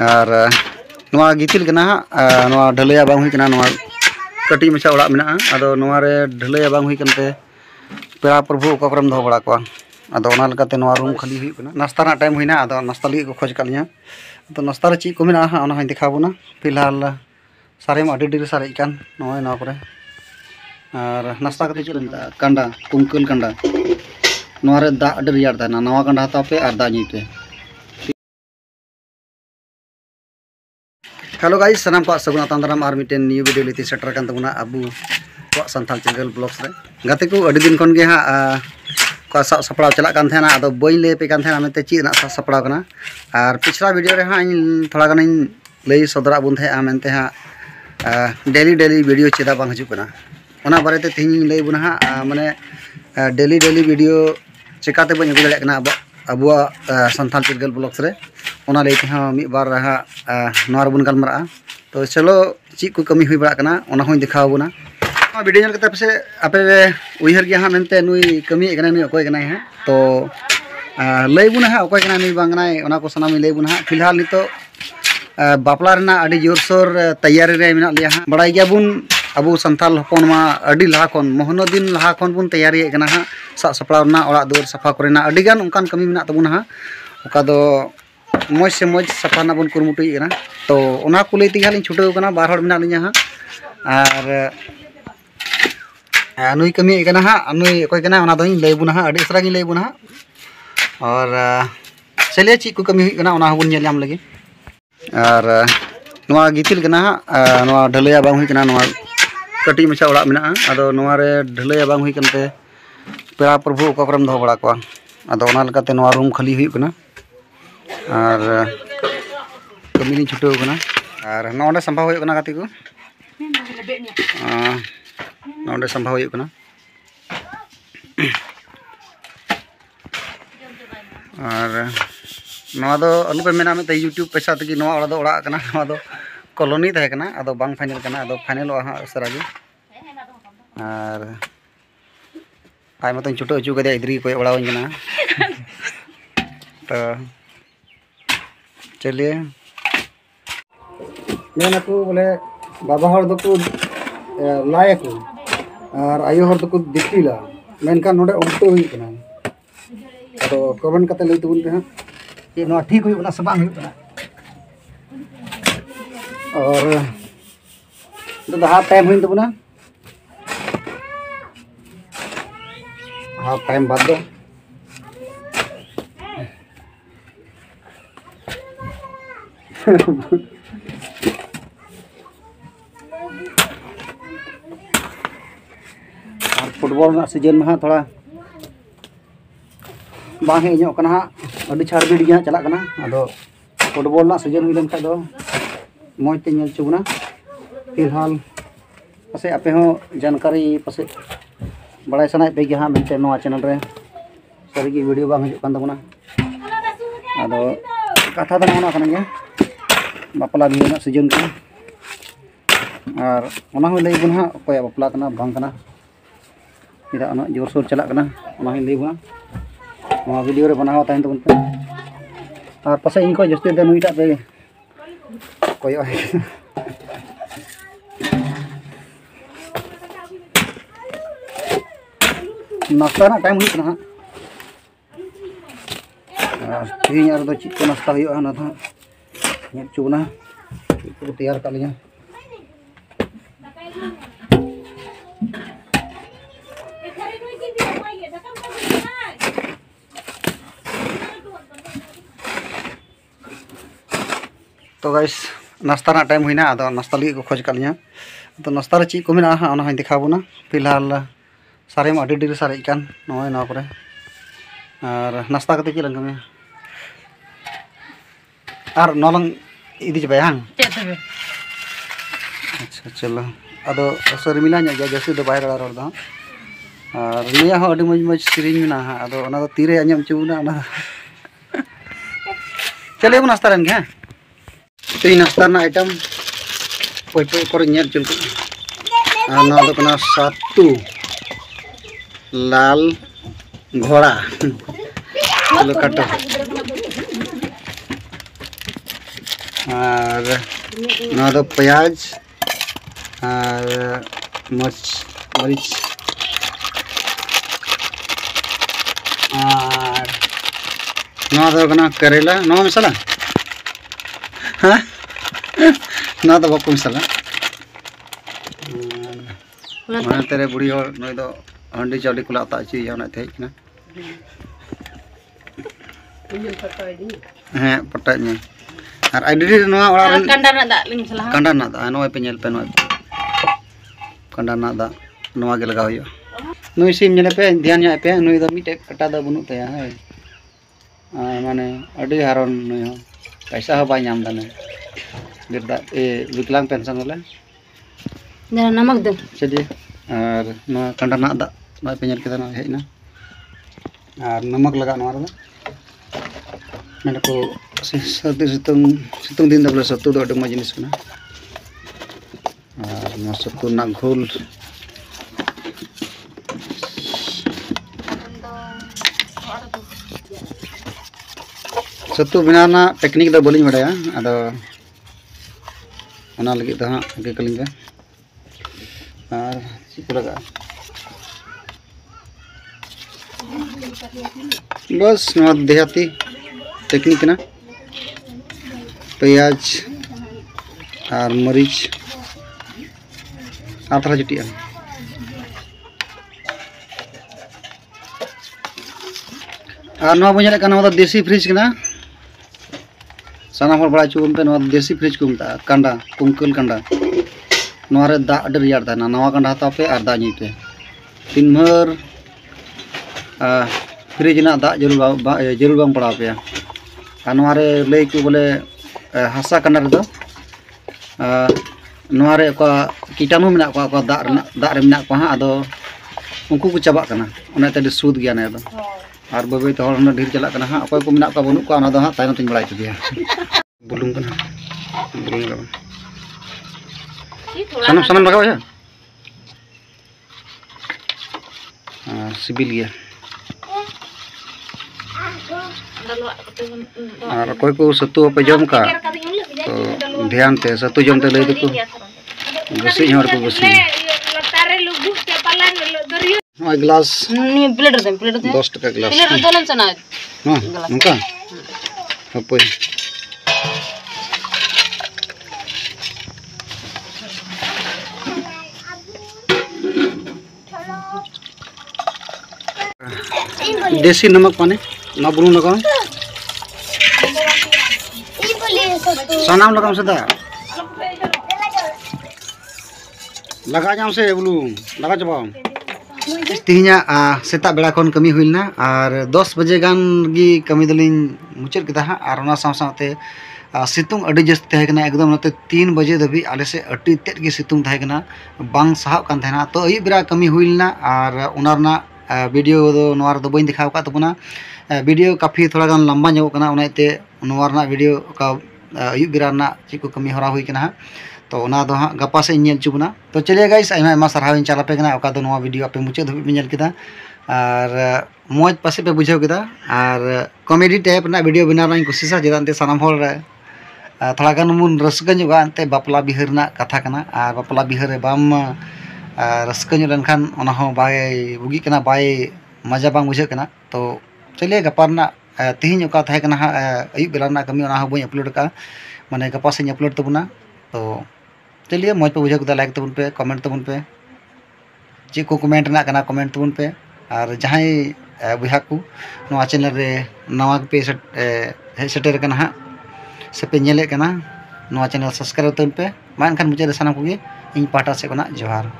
और नवा गितिल कना हाँ नवा ढलैया बांग हुई कना नवा कटी मचा ओड़ा मेना अदो नवा रे ढलैया बांग हुई कनते पेड़ा प्रभु ओका करम दो बड़ा को अदो ओना लकाते नवा रूम खाली हुई कना नाश्ता ना टाइम हुईना अदो नाश्ता लगी को खोज कालिया तो नाश्ता रे ची को मेना हाँ ओना हई दिखाबोना फ़िलहाल सारे मा अडी सारे इकान नवा नवा करे और नाश्ता करते चल कंडा कुंकल कंडा नवा रे दा अडी रियार ताना नवा कंडा हताव पे और दा नी पे हेलो गाइस सनाम को सगुन आताम और मिटेन न्यू वीडियो लेते सेटर कान तबना अबू संथाल चैनल ब्लॉग्स गाते को दिन कोन गे को सपड़ा चला कान थेना अदो बई ले पे कान सपड़ा और रे हा थोड़ा गन लई सदरा बुन थे हा डेली डेली वीडियो चेदा बांग हजु कना लई बुना हा माने डेली डेली वीडियो चिकाते बन अगु दाड़े कना अब अबुआ संथाल चैनल मी बार नवा रबन गलमरा तो चलो चीज़ को कमी बड़ा होई दिखाओ बुना कते पसे आपे उहर गया हाँ मेनते नुई कमी कना नुई अकोय कना है तो लई बुना हा अकोय कना नुई बांगनाय ओना को सनामी लई बुना हा फ़िलहाल नितो बापला जोरसोर तैयारी हा बड़ाई गया बुन अब मा अडी लहा महनो दिन लहा बुन तैयारी हा सा सपड़ा ना दुआर सफ़ा करेना अडी गान उनकान कमी तबुना हा मज से मज सफ़ा ना बन कुरमुटुई तो ओना को तिगा लिन छुटाव बार हा और नुई कमी हा नुई अकोय कना ओना दोई लई बुना हा अडी असरा गी लई और चलिए चीज़ को कमी जाम लगी और कना हा ढलैया नवा कटी मचा ओड़ा मेना अदो ढलैया बांग हुई पेड़ा प्रभु ओका दो बड़ा को रूम खाली हुई और कमी कना और हुई कना गाती को नोंडे संभाव हुई कना और नवा दो अलु पे मेना में यूट्यूब पैसा तक कॉलोनी तहे कना अदो बांग फाइनल अदो फाइनल हा उसरा और आय मतन छुटो अचू कदे इधरी को तो चलिए। मेना को बोले, बाबा हर दो लाए को और आयो हर दो दिखिला मेनका नोडे उल्टो हुई कना तो कमेंट कते लई तबुन पे ये नो ठीक हुई कना सब हुई कना और तो हाफ़ टाइम हुई तबुना हाफ़ टाइम बाद दो। फुटबॉल सीज़न में हाँ थोड़ा बांग हेज छाड़ बीड़ी हाँ चला अदो फुटबॉल सीज़न दो मजते चुबना फ़िलहाल पासे आपे हो जानकारी, पासे बड़ा सनाए पे हाँ मेनते चैनल रे सारी वीडियो बांग हजून तबना अदो कथा तो होना गया बापला भी सीज़न को और लैबन हाँ अकोया बापला बांग चेदा जोरसोर चलना लैबना वीडियो रे बनावा तहन तबन पे और पासे इन जस्ती दे नुईटा पे कोयो नाश्ता ना टाइम हुई ना तीन यार दो चीज़ को नाश्ता हुआ ना था ये चुना को तैयार कर लिया तो गाइस नाश्ता ना टाइम हुईना अदो नाश्ता लगी को खोज कालिया तो नाश्ता रे ची को मेना हा ओना हई दिखाबोना फ़िलहाल सारे मा अडी सारे कान नय ना करे और नाश्ता करते ची लंग में और नलंग इदी जबे हाँ अच्छा चलो अदो शर्मिला nya जैसे दो बाहर रोड दा और निया हो अडी मज मज सिरिंग मेना हा अदो ओना दो तीरे अñam चुना ओना चलिए नाश्ता रन के तीन नाश्ता ना आइटम कोई कोई कर ñer चल ना दो कना सातु लाल घोड़ा चलो काटो और नवा दो प्याज और मर्च मरीच और नवा दो कना करेला नवा मसाला हाँ नवा दो बापू मसाला ᱚᱱᱟ ᱛᱮᱨᱮ ᱵᱩᱲᱦᱤ ᱦᱚᱲ ᱱᱩᱭ ᱫᱚ ᱦᱟᱺᱰᱤ ᱪᱟᱣᱞᱮ ᱠᱚᱞᱮ ᱟᱛᱟ ᱦᱚᱪᱚᱭᱮᱭᱟ ᱚᱱᱟᱛᱮ ᱦᱮᱡ ᱠᱟᱱᱟ ᱦᱮᱸ ᱯᱚᱴᱟᱡ ᱢᱮ ᱟᱨ ᱟᱹᱰᱤ ᱰᱷᱮᱨ ᱱᱚᱣᱟ ᱚᱲᱟᱜ ᱨᱮᱱ ᱠᱟᱸᱰᱟ ᱨᱮᱱᱟᱜ ᱫᱟᱜ ᱞᱤᱧ ᱢᱮᱥᱟᱞᱟ ᱠᱟᱸᱰᱟ ᱨᱮᱱᱟᱜ ᱫᱟᱜ ᱱᱚᱜᱼᱚᱭ ᱯᱮ ᱧᱮᱞ ᱯᱮ ᱱᱚᱜᱼᱚᱭ ᱠᱟᱸᱰᱟ ᱨᱮᱱᱟᱜ ᱫᱟᱜ ᱱᱚᱣᱟ ᱜᱮ ᱞᱟᱜᱟᱣ ᱦᱩᱭᱩᱜᱼᱟ ᱱᱩᱭ ᱥᱤᱢ ᱧᱮᱞ ᱯᱮ ᱫᱷᱮᱭᱟᱱ ᱧᱚᱜ ᱯᱮ ᱱᱩᱭ ᱫᱚ ᱢᱤᱫᱴᱮᱡ ᱠᱟᱴᱟ ᱫᱚ ᱵᱟᱹᱱᱩᱜ ᱛᱟᱭᱟ ᱦᱳᱭ ᱟᱨ ᱢᱟᱱᱮ ᱟᱹᱰᱤ ᱦᱟᱨᱚᱱ ᱱᱩᱭ ᱦᱚᱸ ᱯᱚᱭᱥᱟ ᱦᱚᱸ ᱵᱟᱭ ᱧᱟᱢ ᱮᱫᱟ ᱱᱩᱭ ᱰᱷᱮᱨ ᱫᱟᱜ ᱮ ᱵᱤᱠᱞᱟᱝ ᱯᱮᱱᱥᱚᱱ ᱵᱚᱞᱮ जरा नमक दे चलिए और नवा कंडा ना दा नवा पे ñel keda na hej na और नमक लगा नवा रे मैंने को सर्दी सितुंग सितुंग दिन दा बोले सत्तू दो अडे मज जिनिस कना और नवा सत्तू ना घोल सत्तू बिना ना टेक्निक दा बोलिंग बड़ाया अदो ᱚᱱᱟ ᱞᱟᱹᱜᱤᱫ ᱫᱚ ᱦᱟᱸᱜ ᱟᱹᱜᱩ ᱠᱟᱹᱞᱤᱧ ᱯᱮ ᱟᱨ ᱪᱮᱫ ᱠᱚ ᱞᱟᱜᱟᱜᱼᱟ बस नवा देहाती টেকনিক না পেঁয়াজ আর মরিচ আঠারা জুটিয়া আর নয়া বুঝে কারণ আমাদের দেশি ফ্রিজ কিনা সানা হর বড় চুন পে নয়া দেশি ফ্রিজ কো মতা কান্ডা কুমকুল কান্ডা নয়া রে দা আডর ইয়ার দা না নয়া কান্ডা হাতা পে আর দা নি পে তিন ভর ফ্রিজ না দা জরুর জরুর বাং পড়া পে पे और नवा रे लई को बोले हासा कांडा रे दो। नवा रे को कीटाणु मेना को को दा रे दा रे मेना को हाँ, आदो उनको को चाबा कना ओना ते सूद गया ना और बाबे तो हर ढेर चला कना हाँ अकय को को बनु को हाँ तायन तिन बड़ाई दिया। बुलुंग कना बुलुंग लगा सनम सनम हाँ सिबिल गया। और अकय को सत्तू पे जम का तो ध्यान ते सत्तू जम ते लई दको गसी हर को गसी हाँ गिलास नी प्लेट दे प्लेट दे दस टका गिलास प्लेट दो लन सना हाँ नौका हपय देसी नमक पाने ना बुलूं लगाओ सनाम लगाओ सदा लगा जाओ से बुलूं। लगा चबाओ तिहिना सेता बेड़ा खन कमी हुईना और दस बजे गान गी कमी दलिन मुचाद हाँ। और सावते सितुंग अड़ी जस्त एकदम नते तीन बजे दबी आले से अटी गी सितुंग बांग साहब तो अयुब बेड़ा कमी हुईना और वीडियो दो नोआ रे दो बइन दिखाव का तबना वीडियो काफ़ी थोड़ा गान लंबा ᱧᱚᱜ ᱠᱟᱱᱟ ᱚᱱᱟᱛᱮ ᱱᱚᱣᱟ ᱨᱮᱱᱟᱜ वीडियो का अयुब बेरा रना चीज को कमी हरा हुई कना तो ओना दो हाँ गपा से ñel चुबना तो चलिए गाइस आइमा आइमा सारहाव इन चला पे कना ओका दो नोआ वीडियो आपे मुचाद धबी पे ñel केदा और मौज पासे पे बुझाव केदा और कॉमेडी टाइप ना वीडियो बना रही कोशिशा जेदानते सानाम हर थोड़ा गान मुन रस्का ᱧᱚᱜᱟ अंते बापला बिहार रना कथा कना और बापला बिहार रे बाम रस्का ᱧᱚᱜ लेनखान ओना हो बाय बुगी कना बाय मजा बांग बुझाग कना तो चलिए गपा रना तिहिन ओका तहे कना अयुब बेला रना कमी ओना हो बई अपलोड का माने गपा से अपलोड तबना तो चलिए मौज पे बुझाव केदा लाइक तबन पे कमेंट तबन पे चेक को कमेंट ना कना कमेंट तबन पे और जहां बुहा को नवा चैनल रे नवा पे हेज सेटर कना हाँ से पे ñele कना नवा चैनल सब्सक्राइब तबन पे मा एनखान मुचाद साना को इन पाटा से जोहार